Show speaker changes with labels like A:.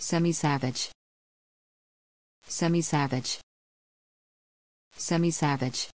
A: Semi-savage. Semi-savage. Semi-savage.